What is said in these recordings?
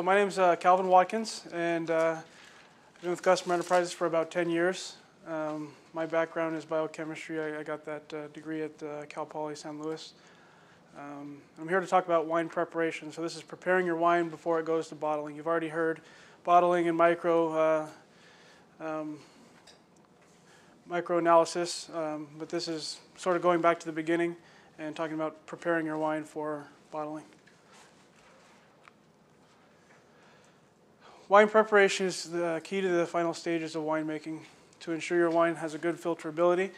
so my name's uh, Calvin Watkins, and uh, I've been with Gusmer Enterprises for about 10 years. Um, my background is biochemistry. I, I got that uh, degree at uh, Cal Poly San Luis. Um, I'm here to talk about wine preparation. So this is preparing your wine before it goes to bottling. You've already heard bottling and micro uh, um, microanalysis, um, but this is sort of going back to the beginning and talking about preparing your wine for bottling. Wine preparation is the key to the final stages of winemaking to ensure your wine has a good filterability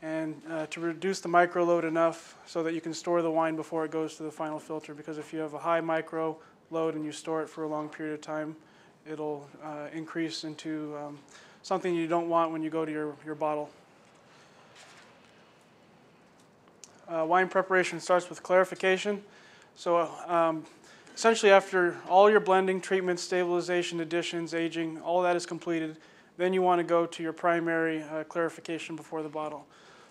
and uh, to reduce the micro load enough so that you can store the wine before it goes to the final filter because if you have a high micro load and you store it for a long period of time, it'll uh, increase into um, something you don't want when you go to your, your bottle. Uh, wine preparation starts with clarification. So um, essentially after all your blending, treatment, stabilization, additions, aging, all that is completed, then you want to go to your primary uh, clarification before the bottle.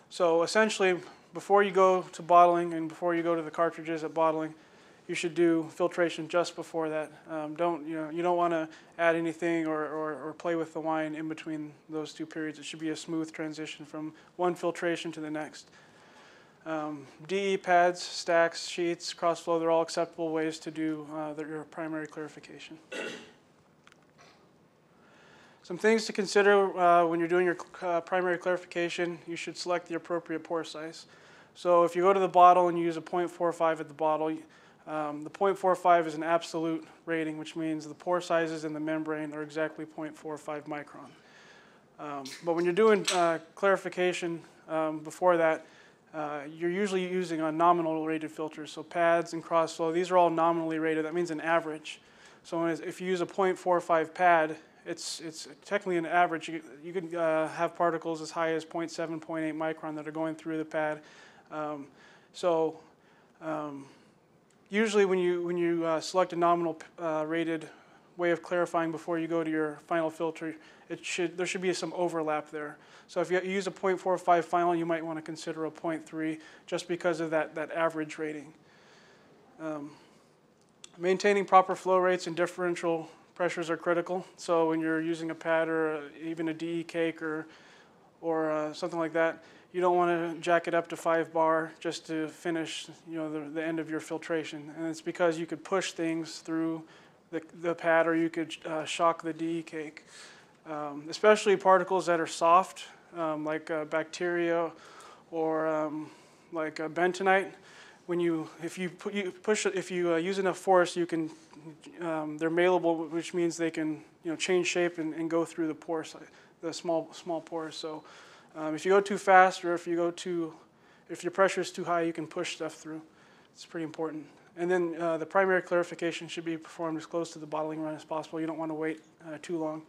So essentially, before you go to bottling and before you go to the cartridges at bottling, you should do filtration just before that. Um, don't you know you don't want to add anything or, or, or, play with the wine in between those two periods. It should be a smooth transition from one filtration to the next. Um, DE pads, stacks, sheets, crossflow, they're all acceptable ways to do uh, your primary clarification. Some things to consider uh, when you're doing your uh, primary clarification, you should select the appropriate pore size. So if you go to the bottle and you use a 0.45 at the bottle, um, the 0.45 is an absolute rating, which means the pore sizes in the membrane are exactly 0.45 micron. Um, but when you're doing uh, clarification um, before that, uh, you're usually using a nominal rated filter. So pads and crossflow, these are all nominally rated. That means an average. So if you use a 0.45 pad, it's, it's technically an average. You, you can uh, have particles as high as 0.7, 0.8 micron that are going through the pad. Um, so um, usually when you, when you uh, select a nominal uh, rated way of clarifying before you go to your final filter, it should, there should be some overlap there. So if you use a 0.45 final, you might want to consider a 0.3 just because of that, that average rating. Um, maintaining proper flow rates and differential pressures are critical. So when you're using a pad or a, even a DE cake or, or uh, something like that, you don't want to jack it up to five bar just to finish you know, the, the end of your filtration. And it's because you could push things through the, the pad or you could uh, shock the DE cake. Um, especially particles that are soft, um, like uh, bacteria or um, like bentonite. When you, if you, put, you push, if you uh, use enough force, you can um, they're malleable, which means they can you know change shape and, and go through the pores, the small small pores. So um, if you go too fast or if you go too, if your pressure is too high, you can push stuff through. It's pretty important. And then uh, the primary clarification should be performed as close to the bottling run as possible. You don't want to wait uh, too long.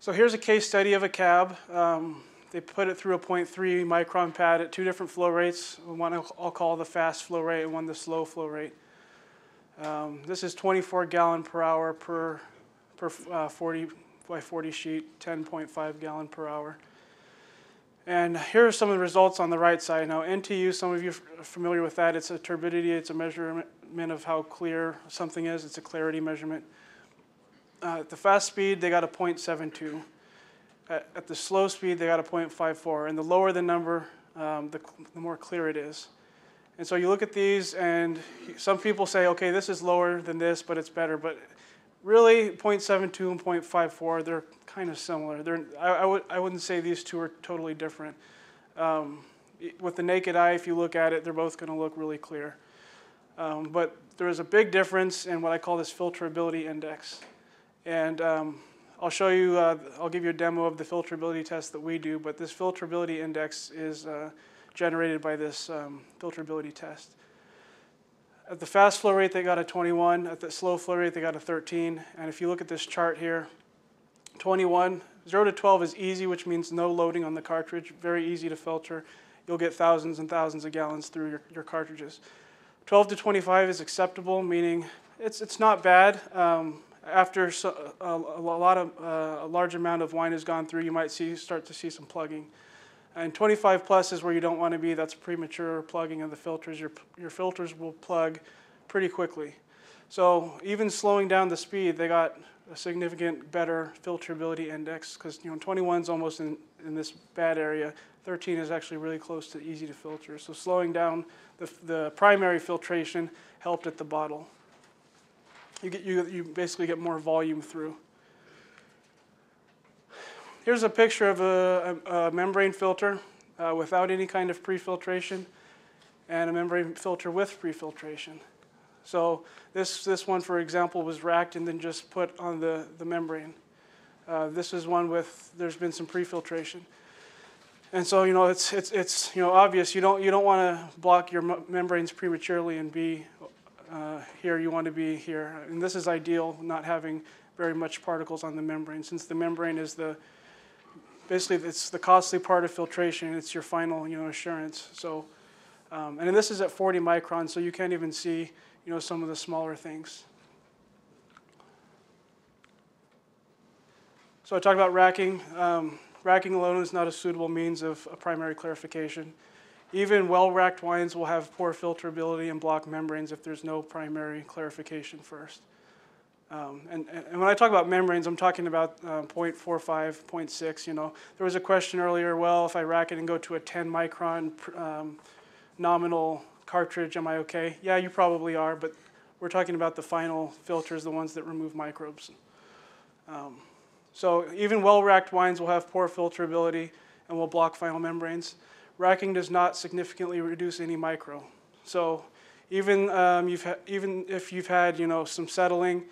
So here's a case study of a cab. Um, they put it through a 0.3 micron pad at two different flow rates. One I'll call the fast flow rate and one the slow flow rate. Um, this is 24 gallon per hour per, per uh, 40 by 40 sheet, 10.5 gallon per hour. And here are some of the results on the right side. Now NTU, some of you are familiar with that. It's a turbidity, it's a measurement of how clear something is. It's a clarity measurement. Uh, at the fast speed, they got a 0.72 at, at the slow speed, they got a 0.54. And the lower the number, um, the, the more clear it is. And so you look at these, and some people say, okay, this is lower than this, but it's better. But really, 0.72 and 0.54, they're kind of similar. They're, I, I, would, I wouldn't say these two are totally different. Um, with the naked eye, if you look at it, they're both going to look really clear. Um, but there is a big difference in what I call this filterability index. And um, I'll show you, uh, I'll give you a demo of the filterability test that we do, but this filterability index is uh, generated by this um, filterability test. At the fast flow rate, they got a 21. At the slow flow rate, they got a 13. And if you look at this chart here, 21, 0 to 12 is easy, which means no loading on the cartridge, very easy to filter. You'll get thousands and thousands of gallons through your, your cartridges. 12 to 25 is acceptable, meaning it's, it's not bad. Um, after so, a, a, lot of uh, a large amount of wine has gone through, you might see start to see some plugging. And 25 plus is where you don't want to be. That's premature plugging of the filters. Your your filters will plug pretty quickly. So even slowing down the speed, they got a significant better filterability index because you know 21 is almost in, in this bad area. 13 is actually really close to easy to filter. So slowing down the, the primary filtration helped at the bottle. You, get, you, you basically get more volume through. Here's a picture of a, a, a membrane filter uh, without any kind of pre-filtration and a membrane filter with pre-filtration. So this, this one, for example, was racked and then just put on the, the membrane. Uh, this is one with, there's been some pre-filtration. And so, you know, it's, it's, it's you know, obvious. You don't, you don't want to block your membranes prematurely and be uh, here. You want to be here. And this is ideal, not having very much particles on the membrane, since the membrane is the, basically, it's the costly part of filtration. It's your final, you know, assurance. So, um, and this is at 40 microns, so you can't even see, you know, some of the smaller things. So I talked about racking. Um, racking alone is not a suitable means of a primary clarification. Even well-racked wines will have poor filterability and block membranes if there's no primary clarification first. Um, and, and, when I talk about membranes, I'm talking about uh, 0.45, 0.6, you know. There was a question earlier, well, if I rack it and go to a 10 micron um, nominal cartridge, am I okay? Yeah, you probably are, but we're talking about the final filters, the ones that remove microbes. Um, so even well-racked wines will have poor filterability and will block final membranes. Racking does not significantly reduce any micro. So even, um, you've even if you've had you know, some settling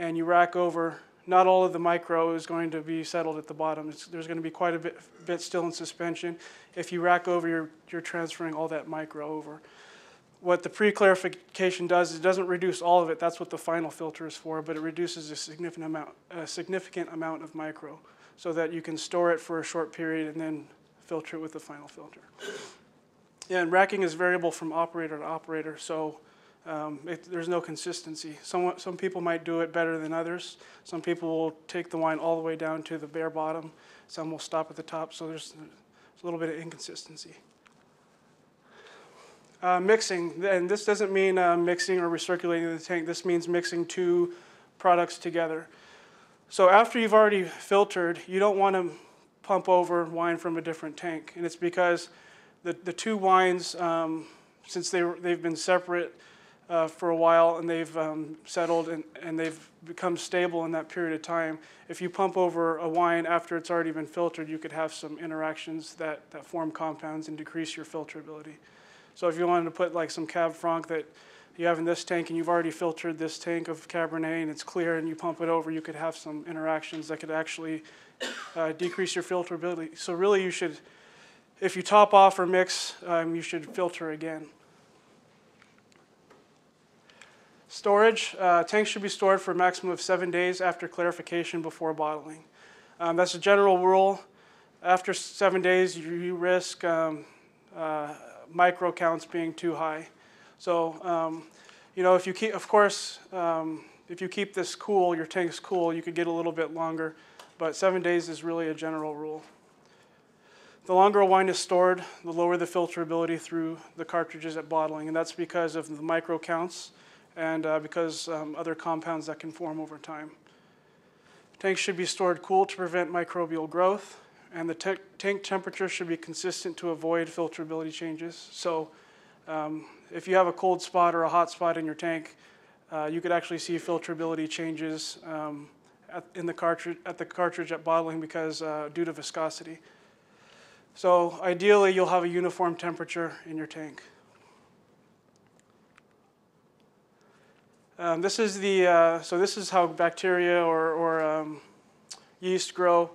and you rack over, not all of the micro is going to be settled at the bottom. It's, there's going to be quite a bit, bit still in suspension. If you rack over, you're, you're transferring all that micro over what the pre-clarification does is it doesn't reduce all of it. That's what the final filter is for, but it reduces a significant amount, a significant amount of micro so that you can store it for a short period and then filter it with the final filter. And racking is variable from operator to operator, so um, it, there's no consistency. Some, some people might do it better than others. Some people will take the wine all the way down to the bare bottom. Some will stop at the top, so there's, there's a little bit of inconsistency. Uh, mixing, and this doesn't mean uh, mixing or recirculating the tank. This means mixing two products together. So after you've already filtered, you don't want to pump over wine from a different tank. And it's because the, the two wines, um, since they, they've been separate uh, for a while and they've um, settled and, and they've become stable in that period of time, if you pump over a wine after it's already been filtered, you could have some interactions that, that form compounds and decrease your filterability. So if you wanted to put like some Cab Franc that you have in this tank and you've already filtered this tank of Cabernet and it's clear and you pump it over, you could have some interactions that could actually uh, decrease your filterability. So really you should, if you top off or mix, um, you should filter again. Storage, uh, tanks should be stored for a maximum of seven days after clarification before bottling. Um, that's a general rule. After seven days, you, you risk um, uh, micro counts being too high. So, um, you know, if you keep, of course, um, if you keep this cool, your tank's cool, you could get a little bit longer, but seven days is really a general rule. The longer a wine is stored, the lower the filterability through the cartridges at bottling, and that's because of the micro counts and uh, because um, other compounds that can form over time. Tanks should be stored cool to prevent microbial growth and the tank temperature should be consistent to avoid filterability changes. So um, if you have a cold spot or a hot spot in your tank, uh, you could actually see filterability changes um, at, in the cartridge, at the cartridge at bottling because uh, due to viscosity. So ideally, you'll have a uniform temperature in your tank. Um, this is the uh, so this is how bacteria or, or um, yeast grow.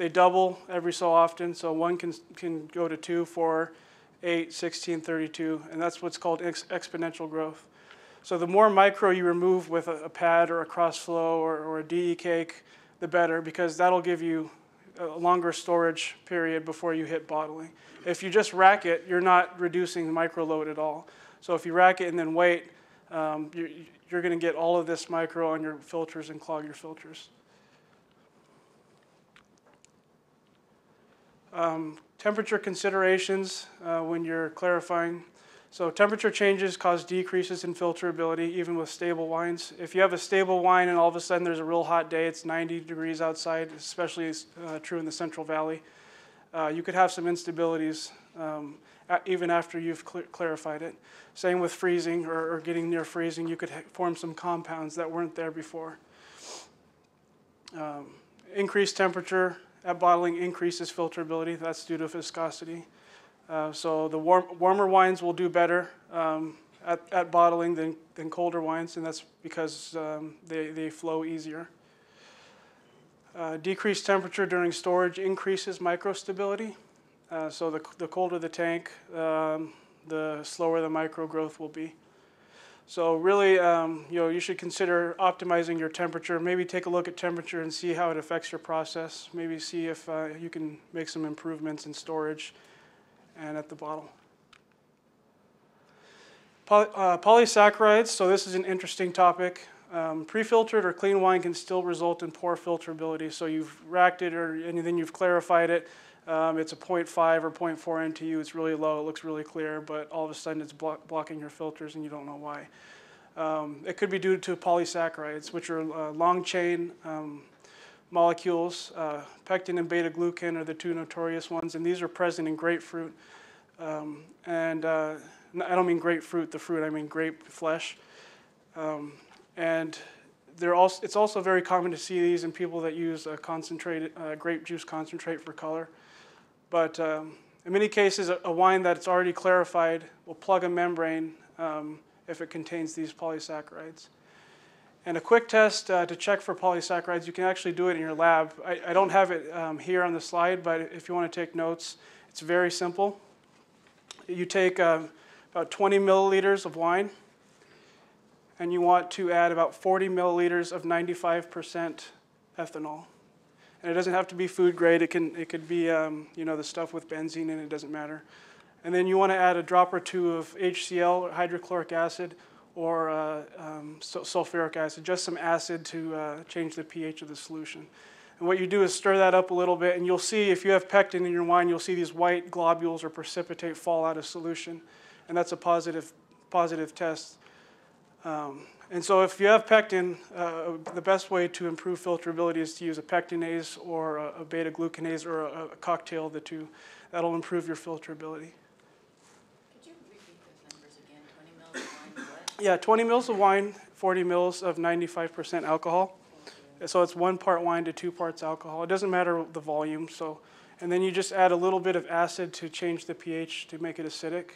They double every so often, so one can, can go to 2, 4, 8, 16, 32, and that's what's called ex exponential growth. So the more micro you remove with a, a pad or a crossflow or, or a DE cake, the better, because that'll give you a longer storage period before you hit bottling. If you just rack it, you're not reducing the micro load at all. So if you rack it and then wait, um, you're, you're going to get all of this micro on your filters and clog your filters. Um, temperature considerations uh, when you're clarifying. So temperature changes cause decreases in filterability even with stable wines. If you have a stable wine and all of a sudden there's a real hot day, it's 90 degrees outside, especially uh, true in the Central Valley, uh, you could have some instabilities um, even after you've cl clarified it. Same with freezing or, or getting near freezing, you could form some compounds that weren't there before. Um, increased temperature at bottling increases filterability. That's due to viscosity. Uh, so the warm, warmer wines will do better um, at, at bottling than, than colder wines, and that's because um, they, they flow easier. Uh, decreased temperature during storage increases microstability. Uh, so the, the colder the tank, um, the slower the micro growth will be. So really, um, you know, you should consider optimizing your temperature. Maybe take a look at temperature and see how it affects your process. Maybe see if uh, you can make some improvements in storage and at the bottle. Poly, uh, polysaccharides, so this is an interesting topic. Um, pre-filtered or clean wine can still result in poor filterability. So you've racked it or and then you've clarified it. Um, it's a 0.5 or 0.4 NTU. It's really low. It looks really clear, but all of a sudden it's blo blocking your filters and you don't know why. Um, it could be due to polysaccharides, which are uh, long chain um, molecules. Uh, pectin and beta glucan are the two notorious ones, and these are present in grapefruit. Um, and uh, I don't mean grapefruit, the fruit, I mean grape flesh. Um, and also, it's also very common to see these in people that use uh, grape juice concentrate for color. But um, in many cases, a, wine that's already clarified will plug a membrane um, if it contains these polysaccharides. And a quick test uh, to check for polysaccharides, you can actually do it in your lab. I, I don't have it um, here on the slide, but if you want to take notes, it's very simple. You take uh, about 20 milliliters of wine, and you want to add about 40 milliliters of 95% ethanol. And it doesn't have to be food grade. It can it could be um, you know the stuff with benzene in it. It doesn't matter. And then you want to add a drop or two of HCl, hydrochloric acid, or uh, um, sulfuric acid, just some acid to uh, change the pH of the solution. And what you do is stir that up a little bit, and you'll see if you have pectin in your wine, you'll see these white globules or precipitate fall out of solution, and that's a positive, positive test. Um, and so if you have pectin, uh, the best way to improve filterability is to use a pectinase or a, a beta-glucanase or a, a cocktail of the two. That'll improve your filterability. Yeah, 20 mils of wine, 40 mils of 95% alcohol. So it's one part wine to two parts alcohol. It doesn't matter the volume. So, and then you just add a little bit of acid to change the pH to make it acidic.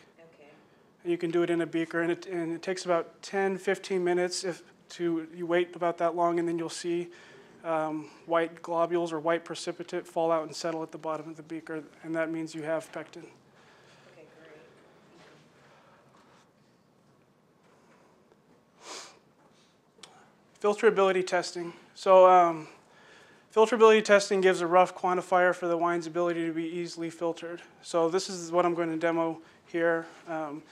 You can do it in a beaker, and it, and it takes about 10, 15 minutes if to you wait about that long, and then you'll see um, white globules or white precipitate fall out and settle at the bottom of the beaker, and that means you have pectin. Filterability testing. So um, filterability testing gives a rough quantifier for the wine's ability to be easily filtered. So this is what I'm going to demo here. Um,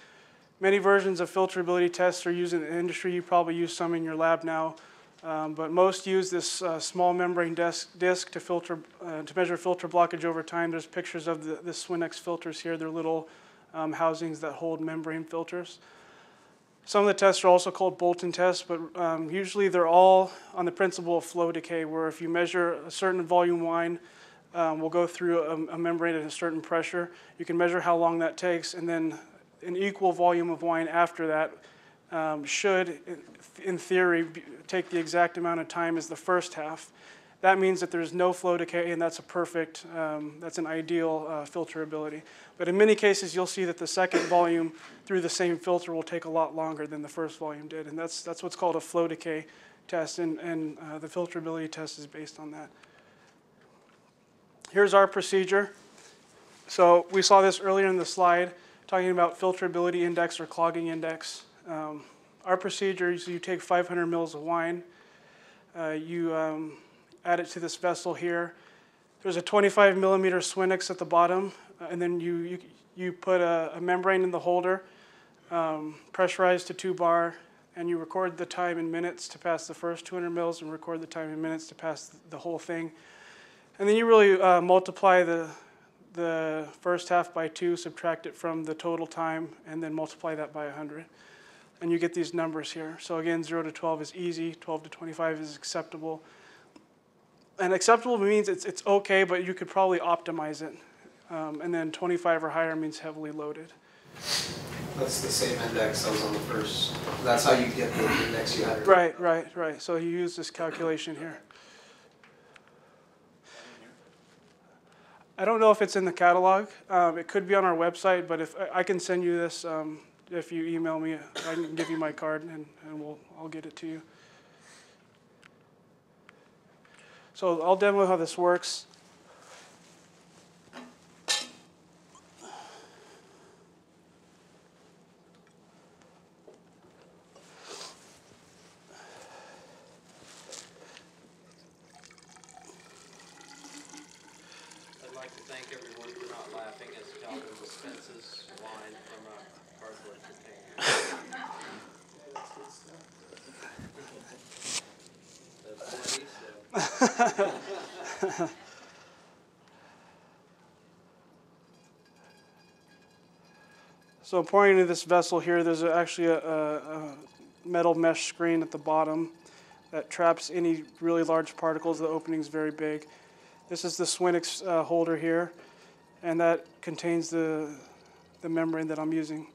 many versions of filterability tests are used in the industry. You probably use some in your lab now. Um, but most use this uh, small membrane disc, disc to filter uh, to measure filter blockage over time. There's pictures of the, the Swinnex filters here. They're little um, housings that hold membrane filters. Some of the tests are also called Bolton tests, but um, usually they're all on the principle of flow decay, where if you measure a certain volume wine, um, we'll go through a, a, membrane at a certain pressure. You can measure how long that takes, and then an equal volume of wine after that um, should, in theory, take the exact amount of time as the first half. That means that there's no flow decay, and that's a perfect, um, that's an ideal uh, filterability. But in many cases, you'll see that the second volume through the same filter will take a lot longer than the first volume did, and that's, that's what's called a flow decay test, and, and uh, the filterability test is based on that. Here's our procedure. So we saw this earlier in the slide, talking about filterability index or clogging index. Um, our procedure is you take 500 mils of wine, uh, you um, add it to this vessel here. There's a 25 millimeter Swinnex at the bottom, uh, and then you, you, you put a, a membrane in the holder, um, pressurized to two bar, and you record the time in minutes to pass the first 200 mils and record the time in minutes to pass the whole thing. And then you really uh, multiply the, the first half by 2, subtract it from the total time, and then multiply that by 100. And you get these numbers here. So again, 0 to 12 is easy, 12 to 25 is acceptable. And acceptable means it's, it's okay, but you could probably optimize it. Um, and then 25 or higher means heavily loaded. That's the same index that was on the first, that's how you get the index you had. Right, right, right. So you use this calculation here. I don't know if it's in the catalog. Um, it could be on our website, but if I- can send you this, um, if you email me, I can give you my card and, and we'll, I'll get it to you. So I'll demo how this works. I'd like to thank everyone for not laughing as Calvin dispenses wine from a cardboard container. That's what he said. So pouring into this vessel here, there's actually a, a, metal mesh screen at the bottom that traps any really large particles. The opening's very big. This is the Swinnex uh, holder here, and that contains the, the membrane that I'm using.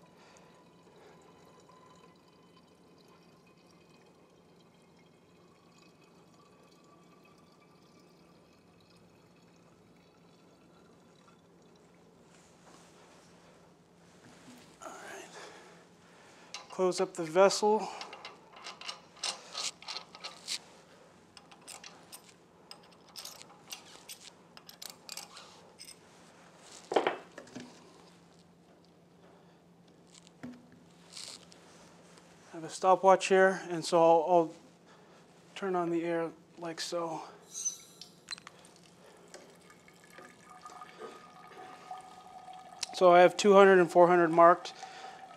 Up the vessel. I have a stopwatch here, and so I'll, I'll turn on the air like so. So I have 200 and 400 marked.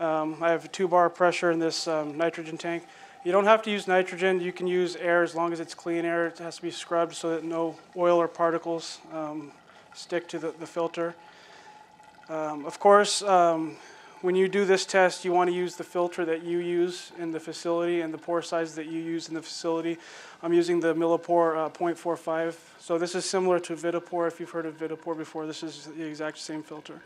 Um, I have a two bar pressure in this um, nitrogen tank. You don't have to use nitrogen. You can use air as long as it's clean air. It has to be scrubbed so that no oil or particles um, stick to the, the filter. Um, of course, um, when you do this test, you want to use the filter that you use in the facility and the pore size that you use in the facility. I'm using the Millipore uh, 0.45. So this is similar to Vitapore. If you've heard of Vitapore before, this is the exact same filter.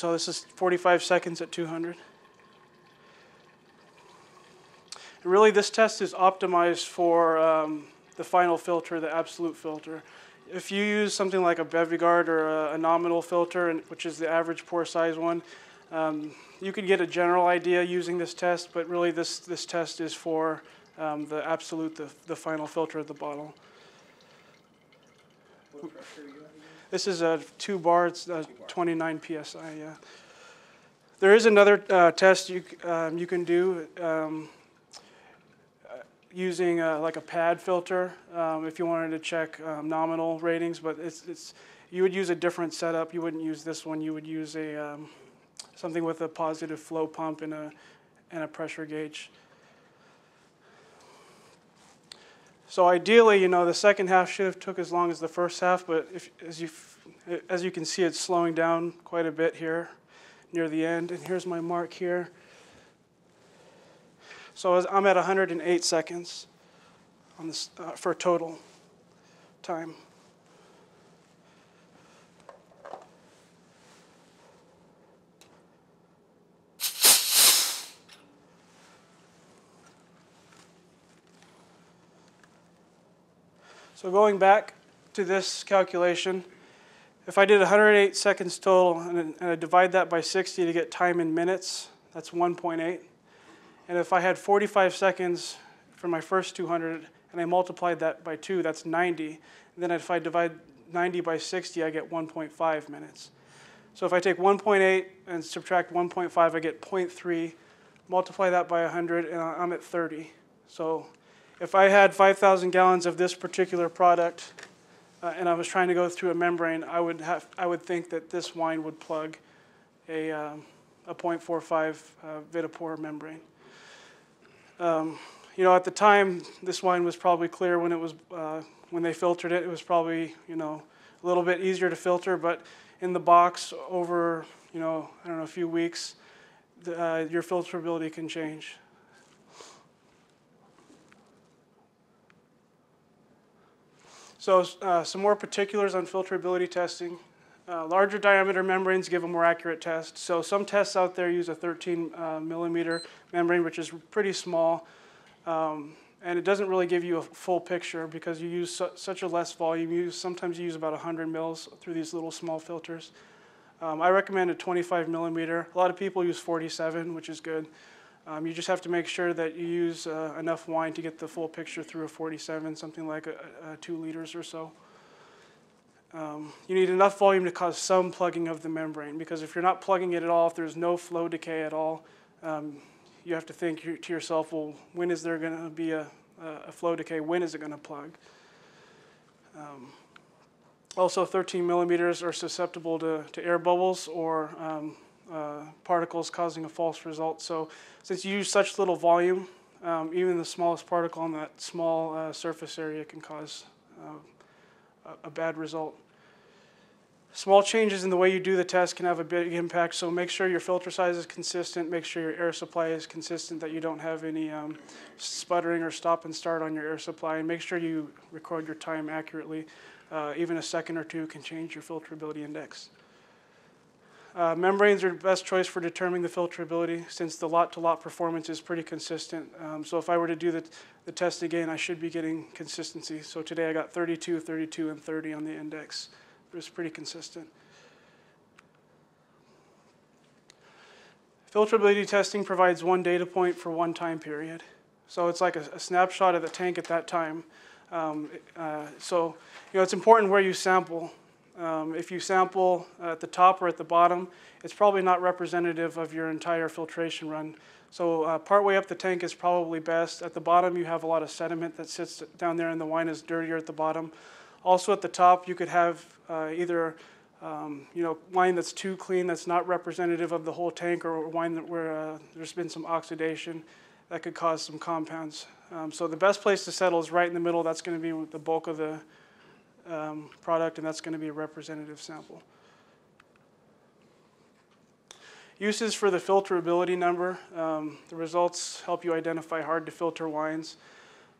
So this is 45 seconds at 200. Really, this test is optimized for um, the final filter, the absolute filter. If you use something like a Bevigard or a, a nominal filter, and- which is the average pore size one, um, you could get a general idea using this test, but really this, this test is for um, the absolute, the, the final filter of the bottle. This is a two bar, it's uh, 29 psi, yeah. There is another uh, test you, um, you can do um, uh, using uh, like a pad filter um, if you wanted to check um, nominal ratings, but it's, it's, you would use a different setup. You wouldn't use this one. You would use a, um, something with a positive flow pump and a, and a pressure gauge. So ideally, you know, the second half should have took as long as the first half, but if, as you, as you can see, it's slowing down quite a bit here near the end. And here's my mark here. So I'm at 108 seconds on this, uh, for total time. So going back to this calculation, if I did 108 seconds total and, and I divide that by 60 to get time in minutes, that's 1.8. And if I had 45 seconds for my first 200 and I multiplied that by 2, that's 90. And then if I divide 90 by 60, I get 1.5 minutes. So if I take 1.8 and subtract 1.5, I get 0.3. Multiply that by 100, and I'm at 30. So if I had 5,000 gallons of this particular product, uh, and I was trying to go through a membrane, I would have, I would think that this wine would plug a, um, a .45 uh, membrane. Um, you know, at the time, this wine was probably clear when it was uh, when they filtered it. It was probably you know a little bit easier to filter, but in the box over you know I don't know a few weeks, the, uh, your filterability can change. So uh, some more particulars on filterability testing. Uh, larger diameter membranes give a more accurate test. So some tests out there use a 13 uh, millimeter membrane, which is pretty small. Um, and it doesn't really give you a full picture because you use su such a less volume. You use, sometimes you use about 100 mils through these little small filters. Um, I recommend a 25 millimeter. A lot of people use 47, which is good. Um, you just have to make sure that you use uh, enough wine to get the full picture through a 47, something like a, a two liters or so. Um, you need enough volume to cause some plugging of the membrane because if you're not plugging it at all, if there's no flow decay at all, um, you have to think to yourself, well, when is there going to be a, a, flow decay? When is it going to plug? Um, also, 13 millimeters are susceptible to, to air bubbles or um, uh, particles causing a false result. So since you use such little volume, um, even the smallest particle on that small uh, surface area can cause uh, a, a bad result. Small changes in the way you do the test can have a big impact, so make sure your filter size is consistent, make sure your air supply is consistent, that you don't have any um, sputtering or stop and start on your air supply, and make sure you record your time accurately. Uh, even a second or two can change your filterability index. Uh, membranes are the best choice for determining the filterability since the lot-to-lot -lot performance is pretty consistent. Um, so if I were to do the, the test again, I should be getting consistency. So today I got 32, 32, and 30 on the index. It was pretty consistent. Filterability testing provides one data point for one time period. So it's like a, a snapshot of the tank at that time. Um, uh, so you know, it's important where you sample. Um, if you sample at the top or at the bottom, it's probably not representative of your entire filtration run. So uh, partway up the tank is probably best. At the bottom, you have a lot of sediment that sits down there, and the wine is dirtier at the bottom. Also at the top, you could have uh, either um, you know wine that's too clean, that's not representative of the whole tank, or wine that where uh, there's been some oxidation that could cause some compounds. Um, so the best place to settle is right in the middle. That's going to be the bulk of the um, product, and that's going to be a representative sample. Uses for the filterability number. Um, the results help you identify hard to filter wines.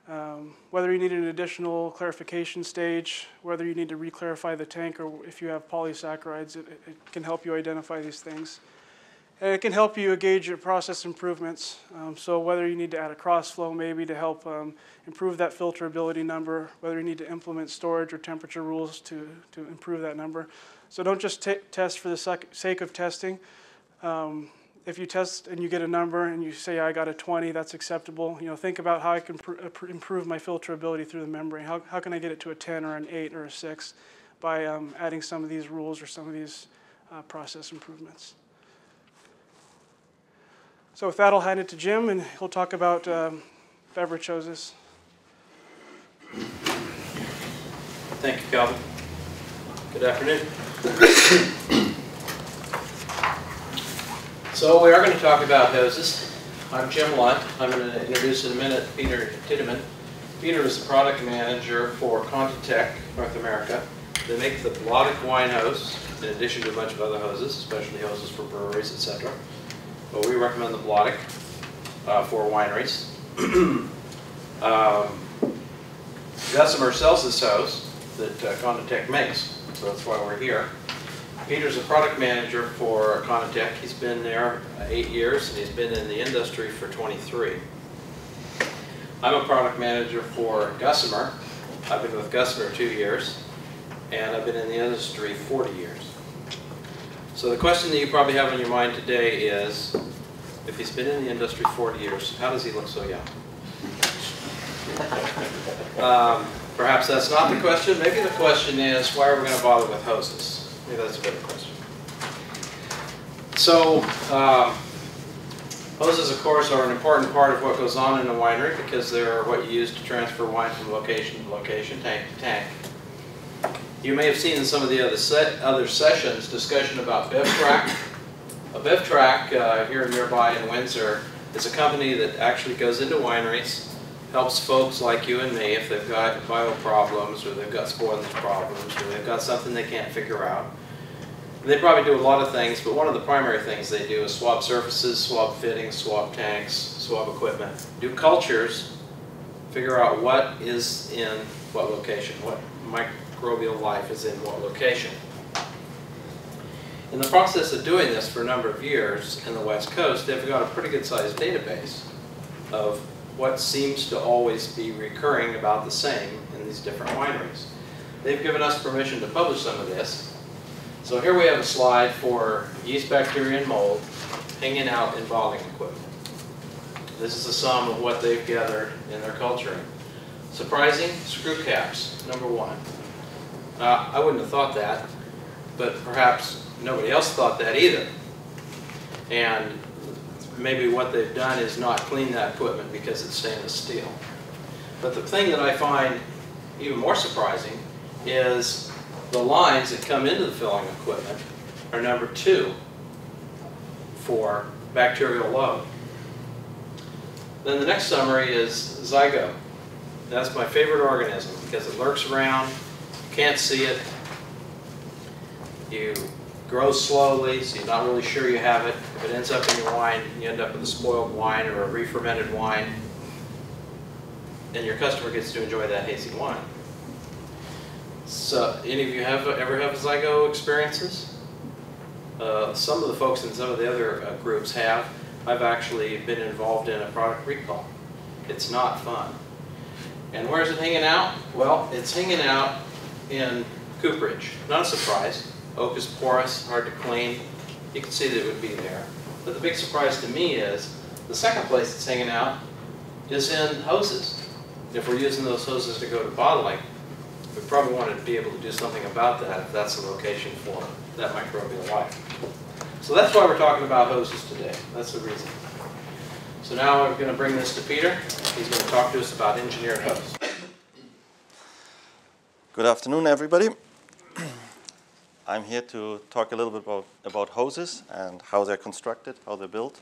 Um, whether you need an additional clarification stage, whether you need to reclarify the tank, or if you have polysaccharides, it, it can help you identify these things. It can help you gauge your process improvements. Um, so whether you need to add a crossflow maybe to help um, improve that filterability number, whether you need to implement storage or temperature rules to, to improve that number. So don't just test for the sake of testing. Um, if you test and you get a number and you say I got a 20, that's acceptable. You know, think about how I can uh, improve my filterability through the membrane. How, how can I get it to a 10 or an 8 or a 6 by um, adding some of these rules or some of these uh, process improvements. So with that, I'll hand it to Jim, and he'll talk about um, hoses. Thank you, Calvin. Good afternoon. so we are going to talk about hoses. I'm Jim Lunt. I'm going to introduce in a minute Peter Tiedemann. Peter is the product manager for ContiTech North America. They make the Blaudieck wine hose, in addition to a bunch of other hoses, especially hoses for breweries, etc but we recommend the Blaudieck uh, for wineries. um, Gusmer sells this hose that uh, ContiTech makes, so that's why we're here. Peter's a product manager for ContiTech. He's been there eight years, and he's been in the industry for 23. I'm a product manager for Gusmer. I've been with Gusmer two years, and I've been in the industry 40 years. So the question that you probably have on your mind today is, if he's been in the industry 40 years, how does he look so young? Um, perhaps that's not the question. Maybe the question is, why are we going to bother with hoses? Maybe that's a better question. So, um, hoses, of course, are an important part of what goes on in a winery because they're what you use to transfer wine from location to location, tank to tank. You may have seen in some of the other, set, other sessions discussion about BevTrack. A Bevtrack uh, here nearby in Windsor is a company that actually goes into wineries, helps folks like you and me if they've got bio problems or they've got spoilage problems or they've got something they can't figure out. They probably do a lot of things, but one of the primary things they do is swab surfaces, swab fittings, swab tanks, swab equipment, do cultures, figure out what is in what location, what microbial life is in what location. In the process of doing this for a number of years in the West Coast, they've got a pretty good sized database of what seems to always be recurring about the same in these different wineries. They've given us permission to publish some of this. So here we have a slide for yeast bacteria and mold hanging out in bottling equipment. This is a sum of what they've gathered in their culturing. Surprising, screw caps, number one. Uh, I wouldn't have thought that, but perhaps nobody else thought that either. And maybe what they've done is not clean that equipment because it's stainless steel. But the thing that I find even more surprising is the lines that come into the filling equipment are number two for bacterial load. Then the next summary is zygote. That's my favorite organism because it lurks around, can't see it, you grow slowly, so you're not really sure you have it. If it ends up in your wine, you end up with a spoiled wine or a re-fermented wine, and your customer gets to enjoy that hazy wine. So, any of you have ever have zygo experiences? Uh, some of the folks in some of the other uh, groups have. I've actually been involved in a product recall. It's not fun. And where is it hanging out? Well, it's hanging out in cooperage. Not a surprise. Oak is porous, hard to clean. You can see that it would be there. But the big surprise to me is the second place it's hanging out is in hoses. If we're using those hoses to go to bottling, we probably want to be able to do something about that if that's the location for that microbial life. So that's why we're talking about hoses today. That's the reason. So now we're going to bring this to Peter. He's going to talk to us about engineered hose. Good afternoon, everybody. I'm here to talk a little bit about, about hoses and how they're constructed, how they're built,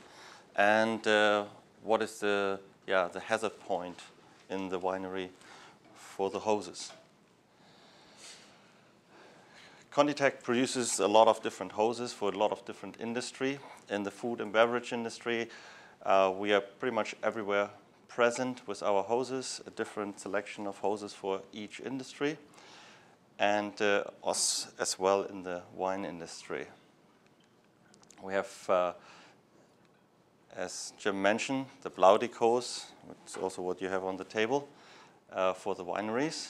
and uh, what is the, yeah, the hazard point in the winery for the hoses. ContiTech produces a lot of different hoses for a lot of different industry. In the food and beverage industry, uh, we are pretty much everywhere present with our hoses, a different selection of hoses for each industry and uh, us as well in the wine industry. We have, uh, as Jim mentioned, the Blaudieck hose, which is also what you have on the table uh, for the wineries.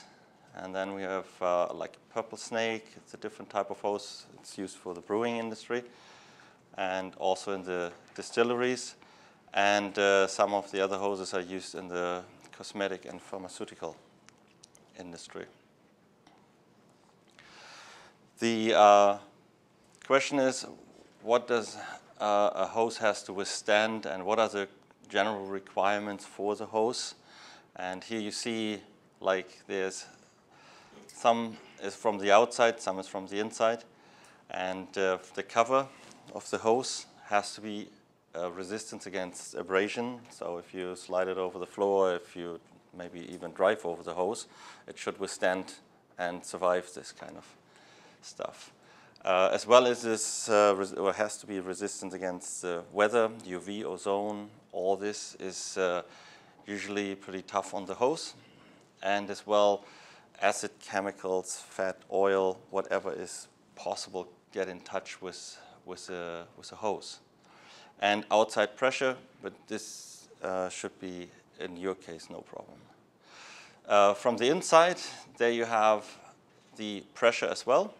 And then we have uh, like purple snake, it's a different type of hose, it's used for the brewing industry and also in the distilleries. And uh, some of the other hoses are used in the cosmetic and pharmaceutical industry. The uh, question is, what does uh, a hose has to withstand and what are the general requirements for the hose? And here you see like there's some is from the outside, some is from the inside. And uh, the cover of the hose has to be uh, resistance against abrasion. So if you slide it over the floor, if you maybe even drive over the hose, it should withstand and survive this kind of stuff. Uh, as well as this uh, has to be resistant against uh, weather, UV, ozone, all this is uh, usually pretty tough on the hose. And as well, acid chemicals, fat, oil, whatever is possible, get in touch with, with, a, with a hose. And outside pressure, but this uh, should be, in your case, no problem. Uh, from the inside, there you have the pressure as well.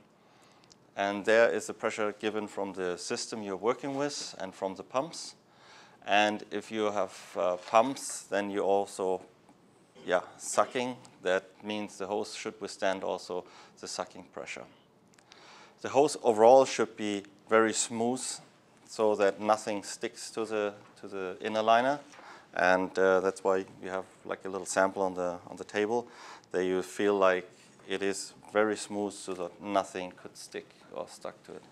And there is the pressure given from the system you're working with and from the pumps. And if you have uh, pumps, then you also, yeah, sucking. That means the hose should withstand also the sucking pressure. The hose overall should be very smooth so that nothing sticks to the, to the inner liner. And uh, that's why you have like a little sample on the, on the table. There you feel like it is very smooth so that nothing could stick or stuck to it.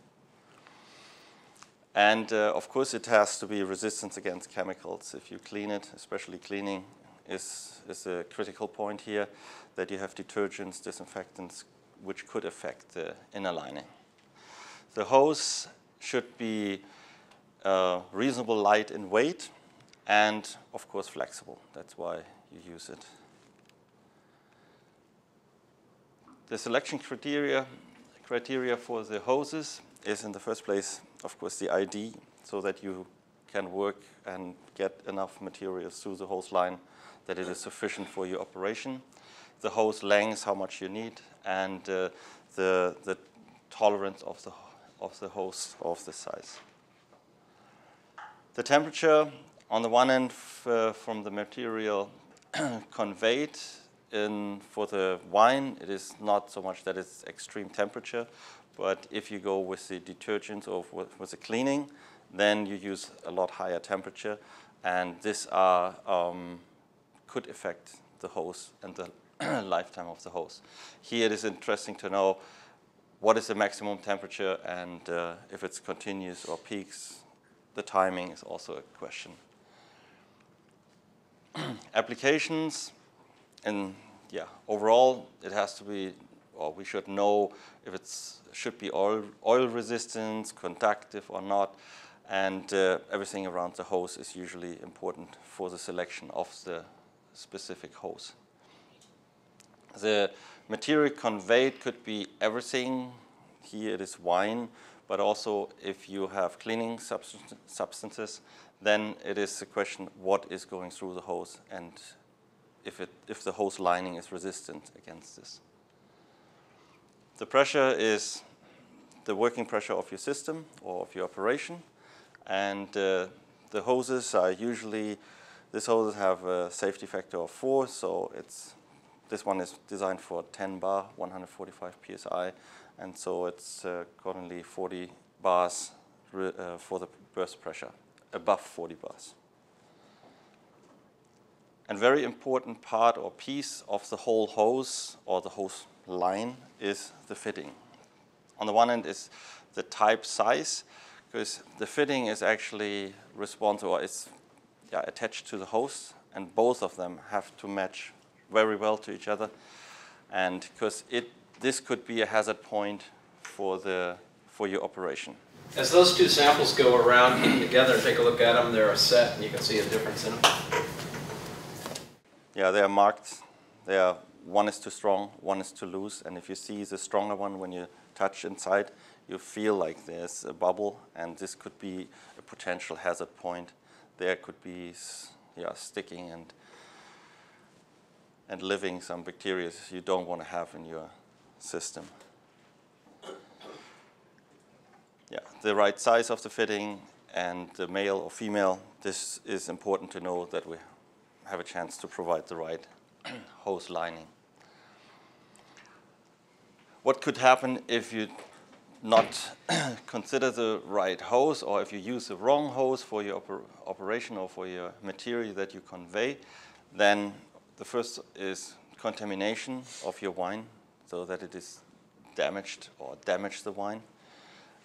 And uh, of course, it has to be resistant against chemicals. If you clean it, especially cleaning is, is a critical point here, that you have detergents, disinfectants, which could affect the inner lining. The hose should be uh, reasonable light in weight and, of course, flexible. That's why you use it. The selection criteria, criteria for the hoses is in the first place, of course, the ID, so that you can work and get enough materials through the hose line that it is sufficient for your operation. The hose length, how much you need, and uh, the, the tolerance of the, of the hose of the size. The temperature, on the one end, uh, from the material conveyed in, for the wine, it is not so much that it's extreme temperature, but if you go with the detergents or with, the cleaning, then you use a lot higher temperature, and this are, um, could affect the hose and the lifetime of the hose. Here it is interesting to know what is the maximum temperature and uh, if it's continuous or peaks. The timing is also a question. Applications, and yeah, overall it has to be, or we should know if it should be oil, oil resistant, conductive or not, and uh, everything around the hose is usually important for the selection of the specific hose. The material conveyed could be everything. Here it is wine, but also if you have cleaning substances, then it is a question what is going through the hose and if, it, if the hose lining is resistant against this. The pressure is the working pressure of your system or of your operation. And uh, the hoses are usually, these hoses have a safety factor of four, so it's, this one is designed for 10 bar, 145 PSI, and so it's uh, currently 40 bars uh, for the burst pressure, above 40 bars. And very important part or piece of the whole hose or the hose line is the fitting. On the one end is the type size, because the fitting is actually responsible, it's yeah, attached to the hose, and both of them have to match very well to each other. And because it, this could be a hazard point for, the, for your operation. As those two samples go around together and take a look at them, they're a set and you can see a difference in them. Yeah, they are marked. They are, one is too strong, one is too loose. And if you see the stronger one when you touch inside, you feel like there's a bubble and this could be a potential hazard point. There could be yeah, sticking and, and living some bacteria you don't want to have in your system. Yeah, the right size of the fitting and the male or female, this is important to know that we have a chance to provide the right hose lining. What could happen if you not consider the right hose or if you use the wrong hose for your oper operation or for your material that you convey, then the first is contamination of your wine so that it is damaged or damage the wine.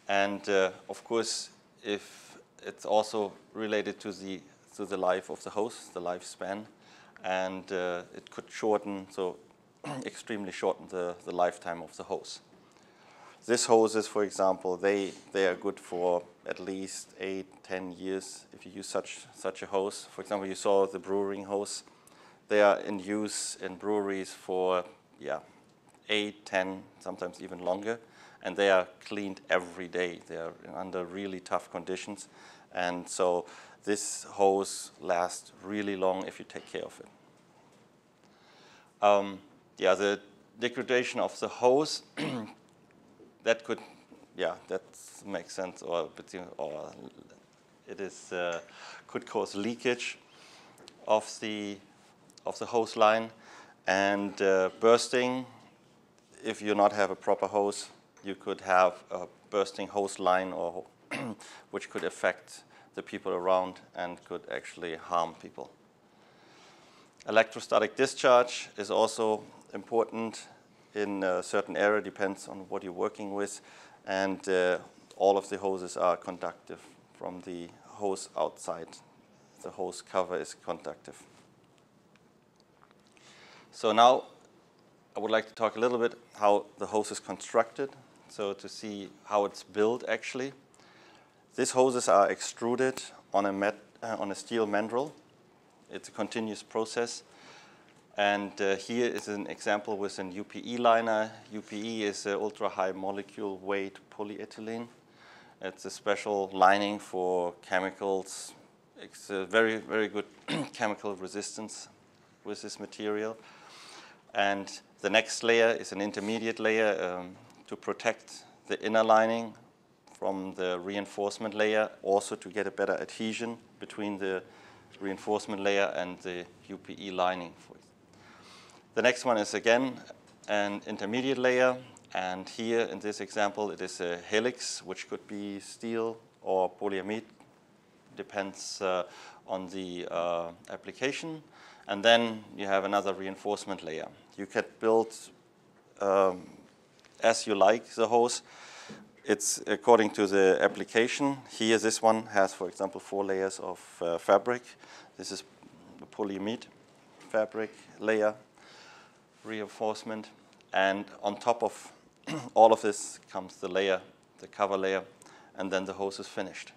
And uh, of course, if it's also related to the, to the life of the host, the lifespan, and uh, it could shorten, so extremely shorten the, the lifetime of the hose. This hoses, for example, they, they are good for at least eight, ten years if you use such, such a hose. For example, you saw the brewing hose. They are in use in breweries for, yeah, eight, ten, sometimes even longer and they are cleaned every day. They are under really tough conditions. And so this hose lasts really long if you take care of it. Um, yeah, the degradation of the hose, that could, yeah, that makes sense, or, or it is, uh, could cause leakage of the, of the hose line and uh, bursting if you not have a proper hose you could have a bursting hose line or which could affect the people around and could actually harm people. Electrostatic discharge is also important in a certain area, depends on what you're working with, and uh, all of the hoses are conductive from the hose outside. The hose cover is conductive. So now I would like to talk a little bit how the hose is constructed, so to see how it's built actually. These hoses are extruded on a, met, uh, on a steel mandrel. It's a continuous process. And uh, here is an example with an UPE liner. UPE is an ultra-high molecule weight polyethylene. It's a special lining for chemicals. It's a very, very good chemical resistance with this material. And the next layer is an intermediate layer um, to protect the inner lining from the reinforcement layer, also to get a better adhesion between the reinforcement layer and the UPE lining. The next one is again an intermediate layer, and here in this example it is a helix, which could be steel or polyamide, depends uh, on the uh, application. And then you have another reinforcement layer. You can build um, as you like the hose. It's according to the application. Here, this one has, for example, four layers of uh, fabric. This is the polyamide fabric layer reinforcement. And on top of all of this comes the layer, the cover layer, and then the hose is finished.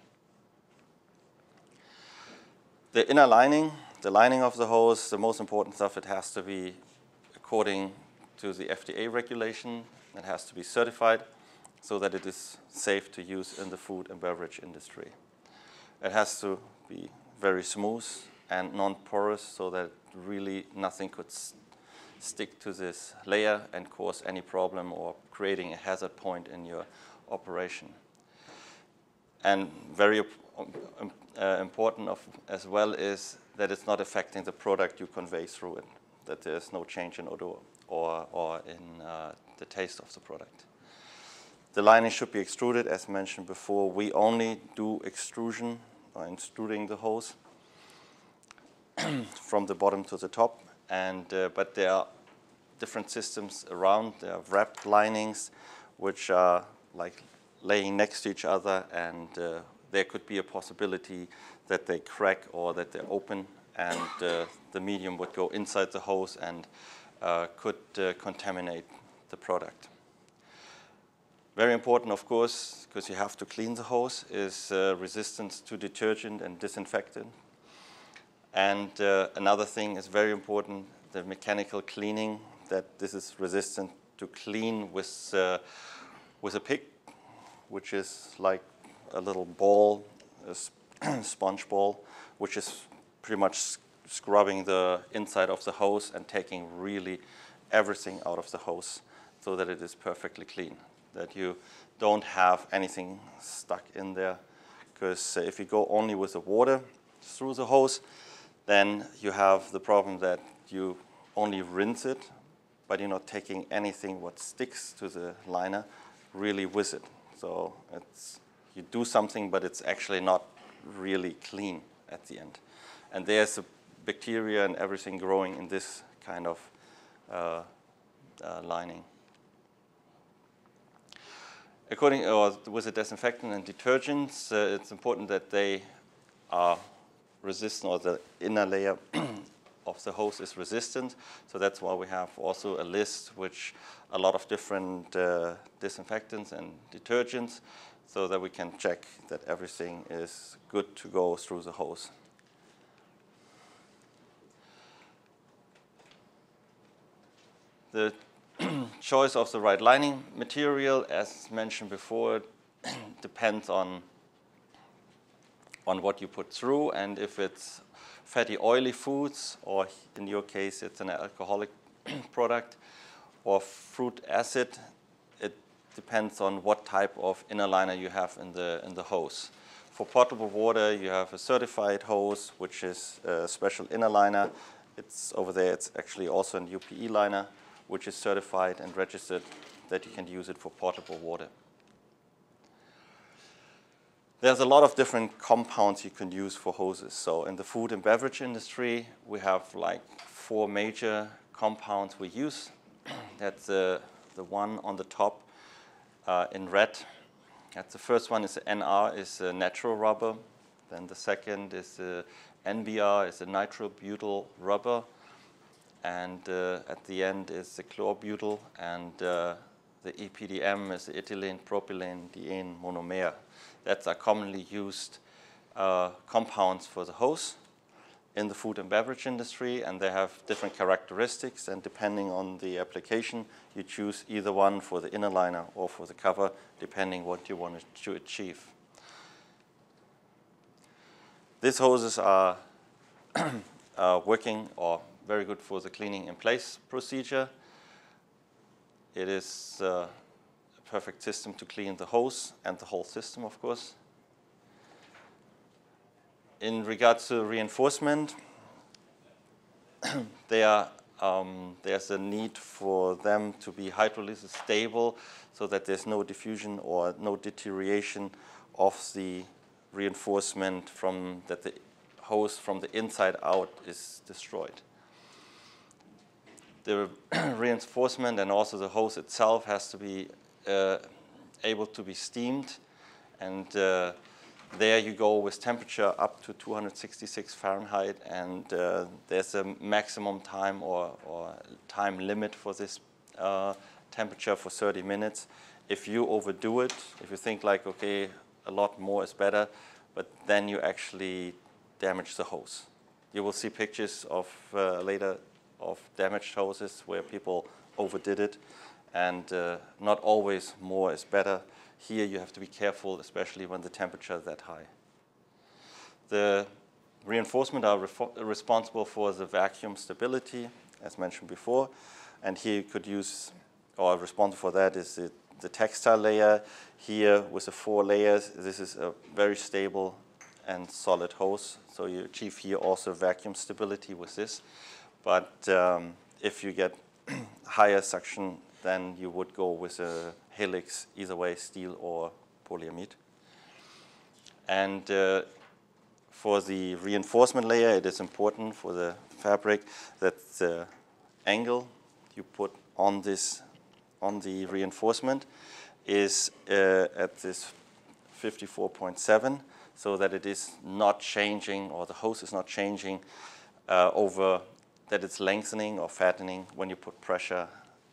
The inner lining the lining of the hose, the most important stuff, it has to be according to the FDA regulation. It has to be certified so that it is safe to use in the food and beverage industry. It has to be very smooth and non-porous so that really nothing could stick to this layer and cause any problem or creating a hazard point in your operation. And very um, uh, important of, as well is that it's not affecting the product you convey through it, that there's no change in odor or, or in uh, the taste of the product. The lining should be extruded, as mentioned before. We only do extrusion or extruding the hose from the bottom to the top, and uh, but there are different systems around. There are wrapped linings, which are like laying next to each other, and uh, there could be a possibility that they crack or that they're open and uh, the medium would go inside the hose and uh, could uh, contaminate the product. Very important, of course, because you have to clean the hose, is uh, resistance to detergent and disinfectant. And uh, another thing is very important, the mechanical cleaning, that this is resistant to clean with, uh, with a pig, which is like a little ball, a sponge ball, which is pretty much scrubbing the inside of the hose and taking really everything out of the hose so that it is perfectly clean, that you don't have anything stuck in there. Because if you go only with the water through the hose, then you have the problem that you only rinse it, but you're not taking anything what sticks to the liner really with it. So it's you do something, but it's actually not really clean at the end. And there's bacteria and everything growing in this kind of uh, uh, lining. According or with the disinfectant and detergents, uh, it's important that they are resistant, or the inner layer of the hose is resistant. So that's why we have also a list which a lot of different uh, disinfectants and detergents so that we can check that everything is good to go through the hose. The choice of the right lining material, as mentioned before, depends on, on what you put through and if it's fatty oily foods or in your case it's an alcoholic product or fruit acid it depends on what type of inner liner you have in the, in the hose. For potable water, you have a certified hose, which is a special inner liner. It's over there, it's actually also an UPE liner, which is certified and registered that you can use it for portable water. There's a lot of different compounds you can use for hoses. So in the food and beverage industry, we have like four major compounds we use. That's the, the one on the top uh, in red That's the first one is NR, is natural rubber. Then the second is a NBR, is a nitrobutyl rubber. And uh, at the end is the chlorbutyl, and uh, the EPDM is the ethylene propylene diene monomer. That's are commonly used uh, compounds for the hose in the food and beverage industry, and they have different characteristics. And depending on the application, you choose either one for the inner liner or for the cover, depending what you want to achieve. These hoses are uh, working or very good for the cleaning in place procedure. It is uh, a perfect system to clean the hose and the whole system, of course. In regards to reinforcement, um, there's a need for them to be hydrolysis stable so that there's no diffusion or no deterioration of the reinforcement from that the hose from the inside out is destroyed. The reinforcement and also the hose itself has to be uh, able to be steamed and uh, there you go with temperature up to 266 Fahrenheit, and uh, there's a maximum time or, or time limit for this uh, temperature for 30 minutes. If you overdo it, if you think like, okay, a lot more is better, but then you actually damage the hose. You will see pictures of uh, later of damaged hoses where people overdid it, and uh, not always more is better. Here you have to be careful, especially when the temperature is that high. The reinforcement are responsible for the vacuum stability, as mentioned before. And here you could use, or responsible for that is the, the textile layer. Here with the four layers, this is a very stable and solid hose. So you achieve here also vacuum stability with this. But um, if you get higher suction, then you would go with a helix, either way, steel or polyamide. And uh, for the reinforcement layer, it is important for the fabric that the angle you put on this, on the reinforcement is uh, at this 54.7 so that it is not changing or the hose is not changing uh, over that it's lengthening or fattening when you put pressure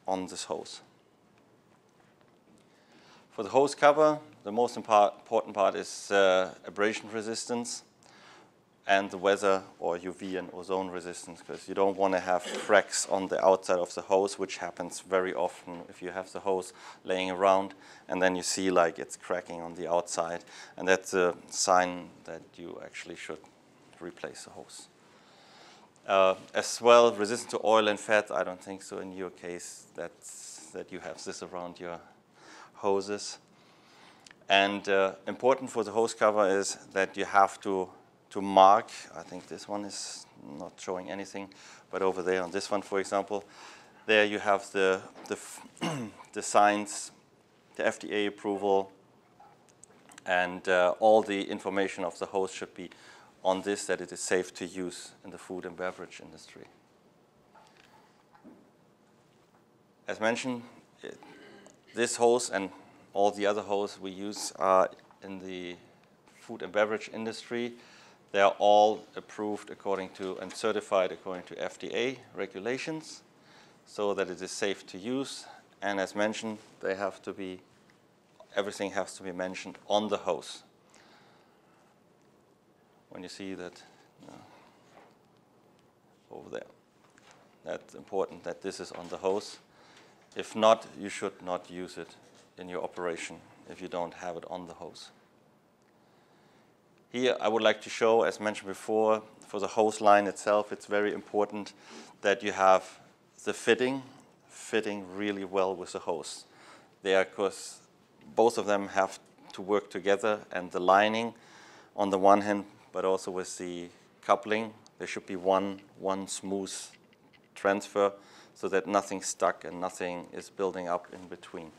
on this hose. For the hose cover, the most important part is uh, abrasion resistance and the weather or UV and ozone resistance because you don't want to have cracks on the outside of the hose, which happens very often if you have the hose laying around and then you see like it's cracking on the outside. And that's a sign that you actually should replace the hose. Uh, as well, resistant to oil and fat, I don't think so in your case that's, that you have this around your hoses. And uh, important for the hose cover is that you have to, to mark, I think this one is not showing anything, but over there on this one, for example, there you have the, the, the signs, the FDA approval, and uh, all the information of the hose should be on this that it is safe to use in the food and beverage industry. As mentioned, it, this hose and all the other hoses we use are in the food and beverage industry. They are all approved according to and certified according to FDA regulations so that it is safe to use. And as mentioned, they have to be, everything has to be mentioned on the hose. When you see that know, over there, that's important that this is on the hose. If not, you should not use it in your operation if you don't have it on the hose. Here I would like to show, as mentioned before, for the hose line itself, it's very important that you have the fitting fitting really well with the hose. They are, because both of them have to work together and the lining on the one hand, but also with the coupling, there should be one, one smooth transfer so that nothing stuck and nothing is building up in between.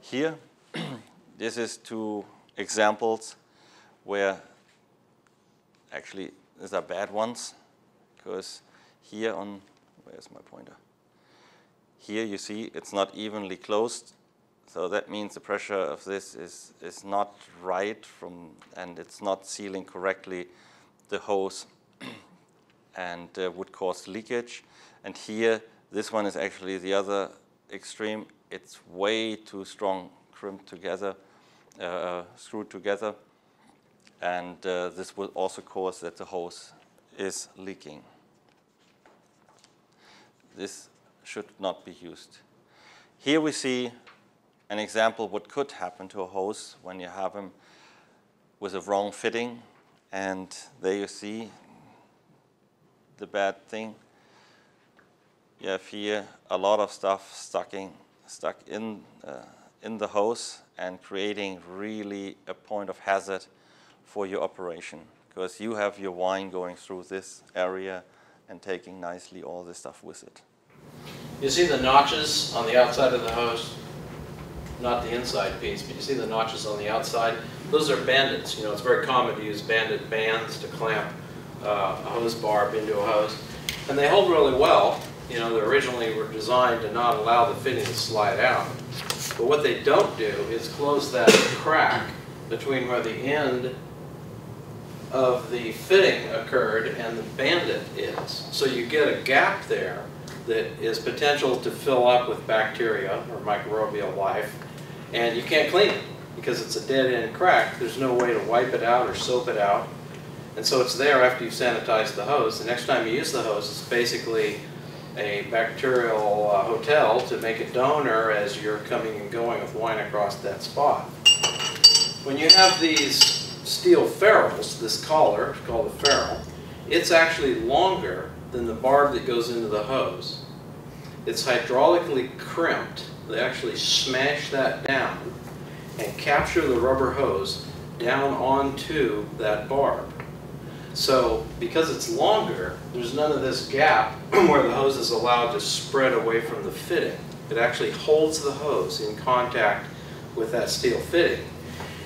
Here, this is two examples where actually these are bad ones because here on, where's my pointer? Here you see it's not evenly closed So that means the pressure of this is, is not right from, and it's not sealing correctly the hose and uh, would cause leakage. And here, this one is actually the other extreme. It's way too strong crimped together, uh, screwed together. And uh, this will also cause that the hose is leaking. This should not be used. Here we see an example what could happen to a hose when you have them with a wrong fitting. And there you see the bad thing. You have here a lot of stuff stuck in, stuck in, uh, in the hose and creating really a point of hazard for your operation because you have your wine going through this area and taking nicely all this stuff with it. You see the notches on the outside of the hose? Not the inside piece, but you see the notches on the outside? Those are bandits. You know, it's very common to use bandit bands to clamp uh, a hose barb into a hose. And they hold really well. You know, they originally were designed to not allow the fitting to slide out. But what they don't do is close that crack between where the end of the fitting occurred and the bandit is. So you get a gap there that is potential to fill up with bacteria or microbial life, and you can't clean it because it's a dead end crack. There's no way to wipe it out or soap it out. And so it's there after you've sanitized the hose. The next time you use the hose, it's basically a bacterial uh, hotel to make a donor as you're coming and going with wine across that spot. When you have these steel ferrules, this collar, it's called a ferrule, it's actually longer than the barb that goes into the hose. It's hydraulically crimped. They actually smash that down and capture the rubber hose down onto that barb. So because it's longer, there's none of this gap where the hose is allowed to spread away from the fitting. It actually holds the hose in contact with that steel fitting.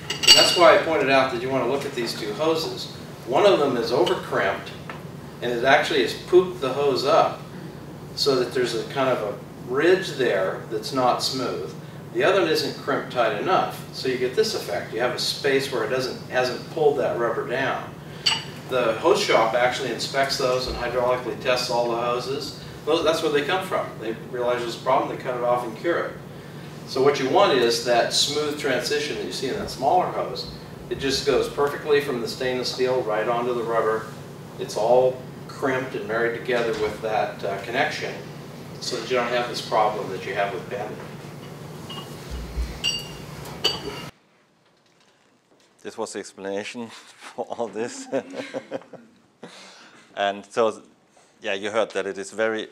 And that's why I pointed out that you want to look at these two hoses. One of them is over crimped and it actually has pooped the hose up so that there's a kind of a ridge there that's not smooth. The other one isn't crimped tight enough, so you get this effect. You have a space where it doesn't hasn't pulled that rubber down. The hose shop actually inspects those and hydraulically tests all the hoses. Those, that's where they come from. They realize there's a problem, they cut it off and cure it. So what you want is that smooth transition that you see in that smaller hose. It just goes perfectly from the stainless steel right onto the rubber. It's all crimped and married together with that uh, connection so that you don't have this problem that you have with bandit. This was the explanation for all this. and so, yeah, you heard that it is very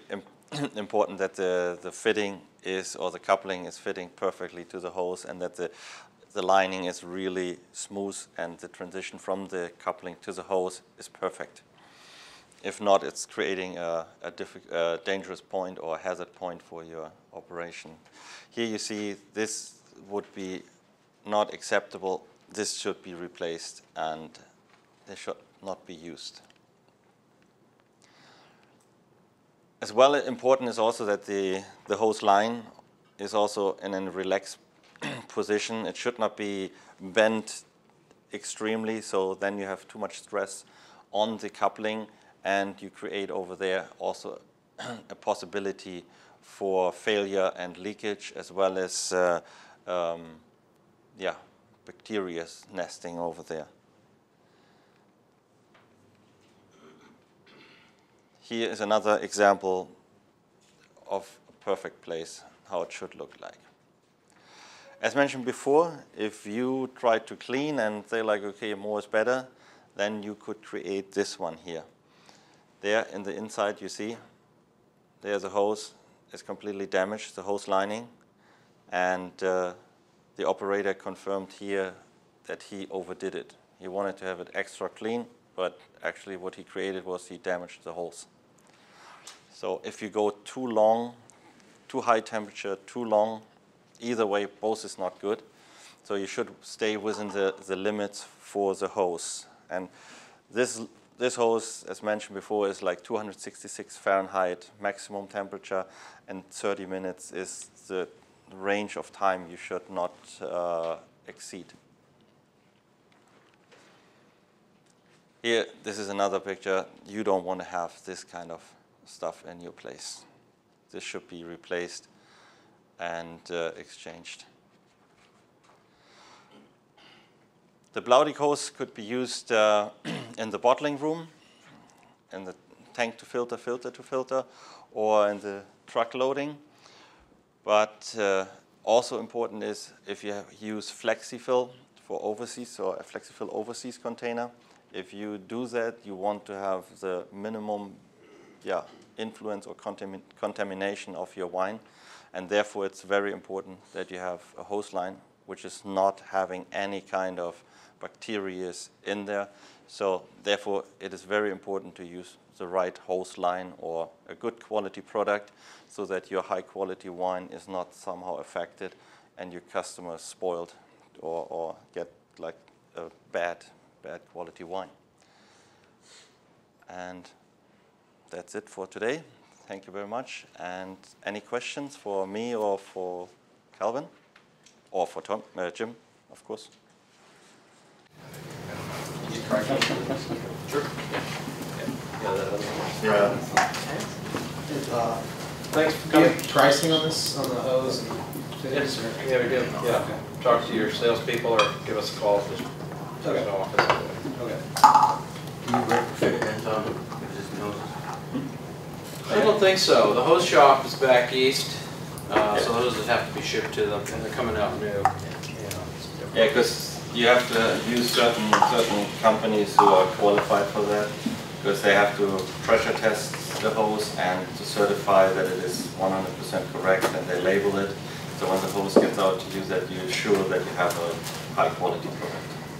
important that the, the fitting is, or the coupling is fitting perfectly to the hose and that the, the lining is really smooth and the transition from the coupling to the hose is perfect. If not, it's creating a, a, a, dangerous point or a hazard point for your operation. Here you see this would be not acceptable. This should be replaced and they should not be used. As well important is also that the, the hose line is also in a relaxed position. It should not be bent extremely, so then you have too much stress on the coupling and you create over there also a possibility for failure and leakage as well as uh, um, yeah, bacteria nesting over there. Here is another example of a perfect place, how it should look like. As mentioned before, if you try to clean and say like, okay, more is better, then you could create this one here. There in the inside you see, there's a hose, is completely damaged, the hose lining, and uh, the operator confirmed here that he overdid it. He wanted to have it extra clean, but actually what he created was he damaged the hose. So if you go too long, too high temperature, too long, either way, both is not good. So you should stay within the, the limits for the hose. And this this hose, as mentioned before, is like 266 Fahrenheit maximum temperature, and 30 minutes is the range of time you should not uh, exceed. Here, this is another picture. You don't want to have this kind of stuff in your place. This should be replaced and uh, exchanged. The Blaudieck hose could be used uh, in the bottling room, in the tank to filter, filter to filter, or in the truck loading. But uh, also important is if you use FlexiFill for overseas or a FlexiFill overseas container. If you do that, you want to have the minimum yeah, influence or contamin- contamination of your wine. And therefore, it's very important that you have a hose line which is not having any kind of bacteria is in there. So therefore, it is very important to use the right hose line or a good quality product so that your high quality wine is not somehow affected and your customers spoiled or, or get like a bad, bad quality wine. And that's it for today. Thank you very much. And any questions for me or for Calvin? Or for Tom, uh, Jim, of course. Sure. Yeah, that other one. Yeah. Uh, Thanks for coming. have pricing on this, on the hose and fittings Yes, or? yeah, we do, yeah. Okay. Talk to your salespeople or give us a call, just, Okay. there's no office. Okay. Do you retrofit it then, Tom, with just noses? I don't think so. The hose shop is back east, uh, so those would have to be shipped to them, and they're coming out new. you know. Yeah, because you have to use certain, certain companies who are qualified for that, because they have to pressure test the hose and to certify that it is 100% correct, and they label it. So when the hose gets out to you, that you're sure that you have a high quality product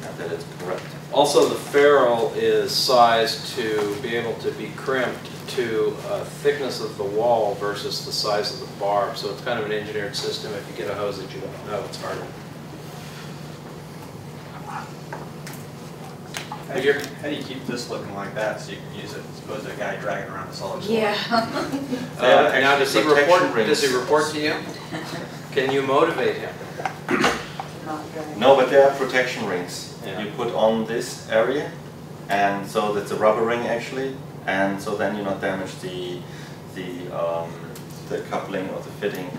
and that it's correct. Also, the ferrule is sized to be able to be crimped to a thickness of the wall versus the size of the barb. So it's kind of an engineered system. If you get a hose that you don't know, it's harder. How do you, how do you keep this looking like that so you can use it as opposed to a guy dragging around a solid color? Yeah. They have Uh, Now, does he report, does he report to you? Can you motivate him? No, but there are protection rings. Yeah. You put on this area, and so that's a rubber ring actually, and so then you not damage the the um, the coupling or the fitting.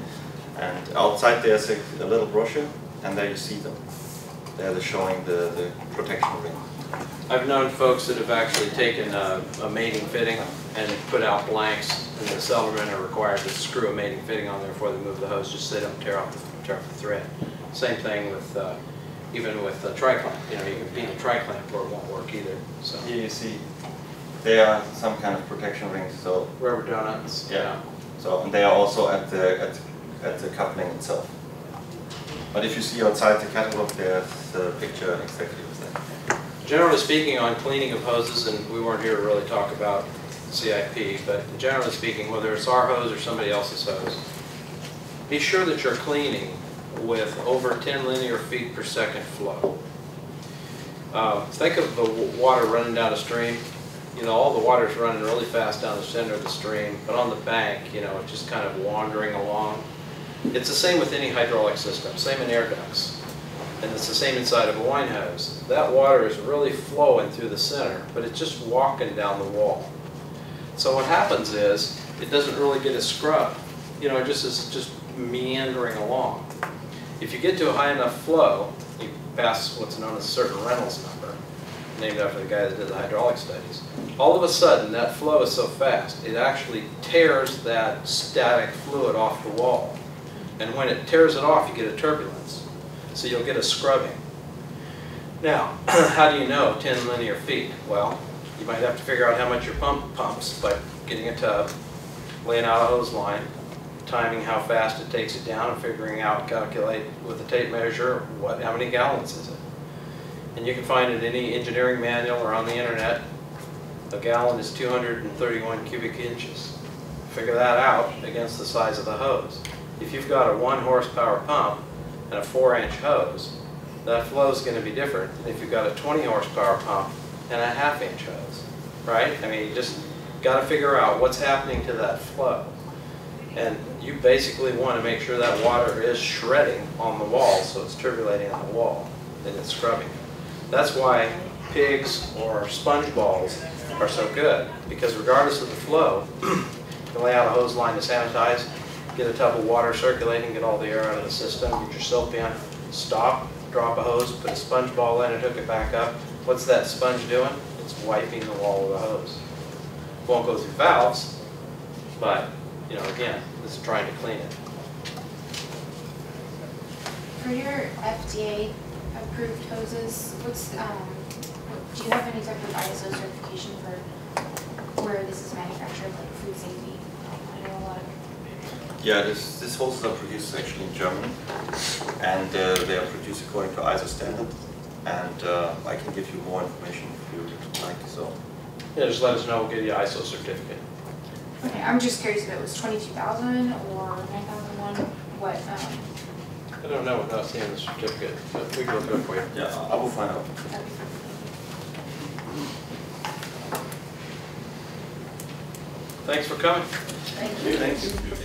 And outside there's a, a little brochure, and there you see them. There they're showing the, the protection ring. I've known folks that have actually taken a, a mating fitting and put out blanks, and the cellarmen are required to screw a mating fitting on there before they move the hose, just so they don't tear off, the- tear off the thread. Same thing with, uh, even with a tri-clamp, you know, you can beat a tri-clamp or it won't work either, so. Here you see they are some kind of protection rings. So Rubber donuts, Yeah. yeah. so and they are also at the at, at the coupling itself. But if you see outside the catalog, there's a picture exactly with that. Generally speaking, on cleaning of hoses, and we weren't here to really talk about CIP, but generally speaking, whether it's our hose or somebody else's hose, be sure that you're cleaning with over 10 linear feet per second flow. Uh, Think of the water running down a stream. You know, all the water's running really fast down the center of the stream, but on the bank, you know, it's just kind of wandering along. It's the same with any hydraulic system, same in air ducts. And it's the same inside of a wine hose. That water is really flowing through the center, but it's just walking down the wall. So what happens is, it doesn't really get a scrub. You know, it just is just meandering along. If you get to a high enough flow, you pass what's known as a certain Reynolds number, named after the guy that did the hydraulic studies. All of a sudden, that flow is so fast, it actually tears that static fluid off the wall. And when it tears it off, you get a turbulence. So you'll get a scrubbing. Now, how do you know 10 linear feet? Well, you might have to figure out how much your pump pumps by getting a tub, laying out a hose line, timing how fast it takes it down, and figuring out, calculate with a tape measure, what, how many gallons is it? And you can find it in any engineering manual or on the internet. A gallon is 231 cubic inches. Figure that out against the size of the hose. If you've got a one horsepower pump and a four inch hose, that flow is gonna be different if you've got a 20 horsepower pump and a half inch hose, right? I mean, you just gotta figure out what's happening to that flow. And you basically want to make sure that water is shredding on the wall, so it's turbulating on the wall, and it's scrubbing. That's why pigs or sponge balls are so good, because regardless of the flow, you lay out a hose line to sanitize, get a tub of water circulating, get all the air out of the system, get your soap in, stop, drop a hose, put a sponge ball in and hook it back up. What's that sponge doing? It's wiping the wall of the hose. Won't go through valves, but, you know, again, this is trying to clean it. For your FDA approved hoses, what's, um, do you have any type of ISO certification for where this is manufactured, like food safety? Um, I know a lot of, Yeah, this, this hoses are produced actually in Germany, and uh, they are produced according to ISO standard. And uh, I can give you more information if you would like. So, Yeah, just let us know, we'll get you ISO certificate. okay, I'm just curious if it was twenty-two thousand or nine thousand one, what, um, I don't know without seeing the certificate, but we can look it up for you. yeah, I will find out. that'd be perfect. Thanks for coming. Thank you. Thank you.